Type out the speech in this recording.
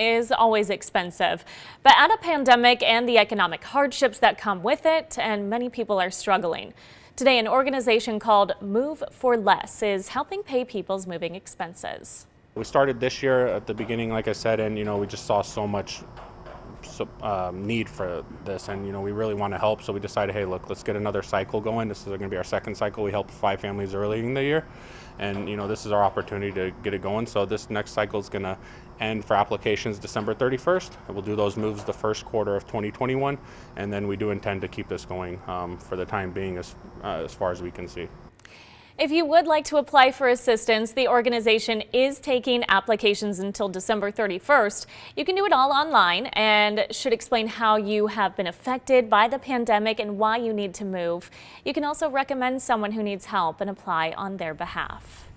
is always expensive, but add a pandemic and the economic hardships that come with it, and many people are struggling. Today, an organization called Move4Less is helping pay people's moving expenses. We started this year at the beginning, like I said, and you know we just saw so much um, need for this, and you know we really want to help. So we decided, hey, look, let's get another cycle going. This is going to be our second cycle. We helped five families early in the year, and you know this is our opportunity to get it going. So this next cycle is going to end for applications December 31st. We'll do those moves the first quarter of 2021, and then we do intend to keep this going um, for the time being, as uh, as far as we can see. If you would like to apply for assistance, the organization is taking applications until December 31st. You can do it all online and should explain how you have been affected by the pandemic and why you need to move. You can also recommend someone who needs help and apply on their behalf.